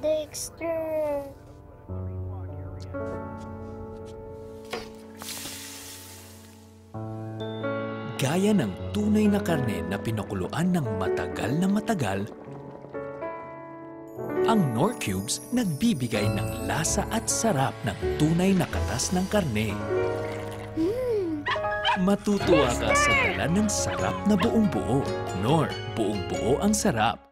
Dexter. Gaya ng tunay na karne na pinakuluan ng matagal na matagal, ang Nor Cubes nagbibigay ng lasa at sarap ng tunay na katas ng karne. Hmm. Matutuwa ka sa dala ng sarap na buong buo. Nor, buong buo ang sarap.